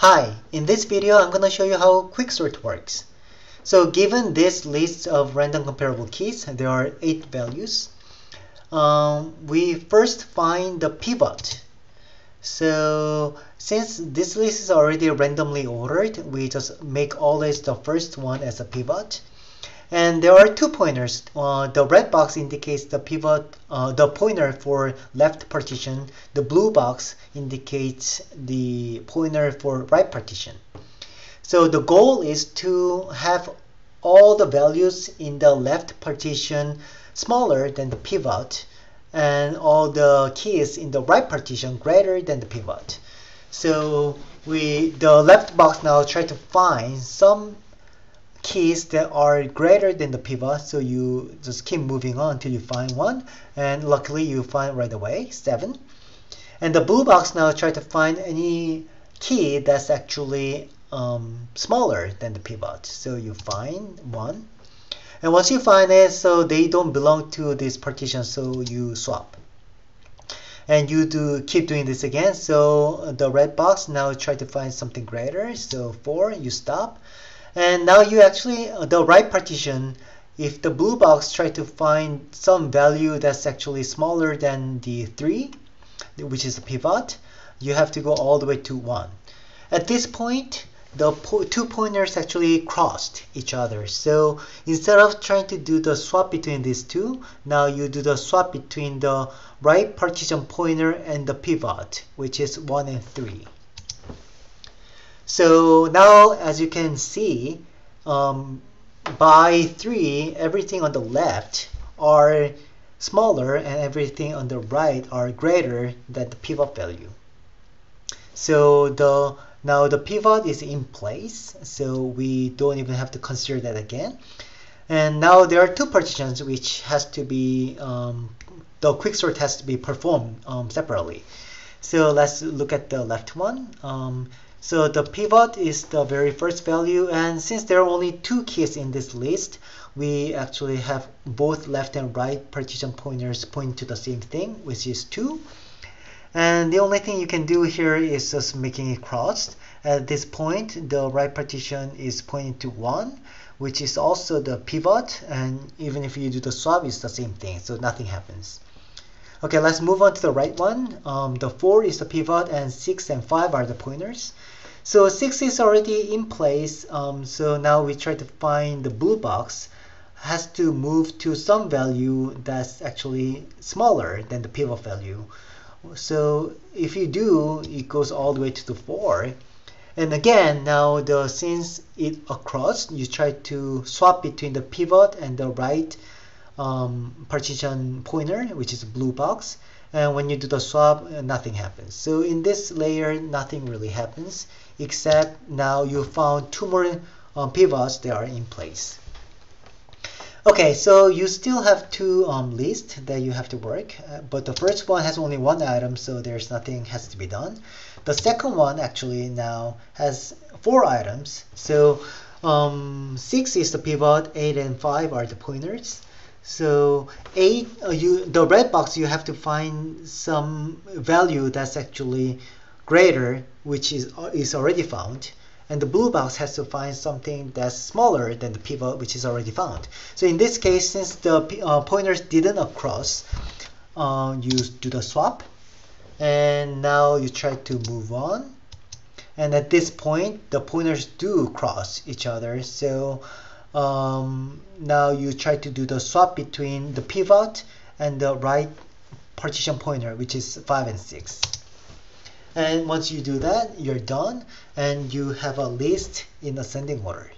Hi, in this video I'm going to show you how quicksort works. So given this list of random comparable keys, there are 8 values. Um, we first find the pivot. So since this list is already randomly ordered, we just make always the first one as a pivot. And there are two pointers. Uh, the red box indicates the pivot, uh, the pointer for left partition. The blue box indicates the pointer for right partition. So the goal is to have all the values in the left partition smaller than the pivot and all the keys in the right partition greater than the pivot. So we the left box now try to find some keys that are greater than the pivot so you just keep moving on until you find one and luckily you find right away seven. And the blue box now try to find any key that's actually um, smaller than the pivot so you find one. And once you find it so they don't belong to this partition so you swap. And you do keep doing this again so the red box now try to find something greater so four you stop and now you actually, uh, the right partition, if the blue box try to find some value that's actually smaller than the 3, which is the pivot, you have to go all the way to 1. At this point, the po two pointers actually crossed each other. So instead of trying to do the swap between these two, now you do the swap between the right partition pointer and the pivot, which is 1 and 3. So now, as you can see, um, by 3, everything on the left are smaller and everything on the right are greater than the pivot value. So the now the pivot is in place, so we don't even have to consider that again. And now there are two partitions which has to be, um, the quicksort has to be performed um, separately. So let's look at the left one. Um, so the pivot is the very first value and since there are only two keys in this list, we actually have both left and right partition pointers point to the same thing, which is 2. And the only thing you can do here is just making it crossed. At this point, the right partition is pointing to 1, which is also the pivot, and even if you do the swap, it's the same thing, so nothing happens. Okay, let's move on to the right one. Um, the 4 is the pivot, and 6 and 5 are the pointers. So 6 is already in place, um, so now we try to find the blue box has to move to some value that's actually smaller than the pivot value. So if you do, it goes all the way to the 4. And again, now the since it across, you try to swap between the pivot and the right um, partition pointer, which is a blue box. And when you do the swap, uh, nothing happens. So in this layer, nothing really happens, except now you found two more um, pivots that are in place. Okay, so you still have two um, lists that you have to work, uh, but the first one has only one item, so there's nothing has to be done. The second one actually now has four items, so um, 6 is the pivot, 8 and 5 are the pointers. So eight, uh, you the red box you have to find some value that's actually greater, which is uh, is already found, and the blue box has to find something that's smaller than the pivot, which is already found. So in this case, since the uh, pointers didn't cross, uh, you do the swap, and now you try to move on. And at this point, the pointers do cross each other. So um, now you try to do the swap between the pivot and the right partition pointer which is 5 and 6 and once you do that you're done and you have a list in ascending order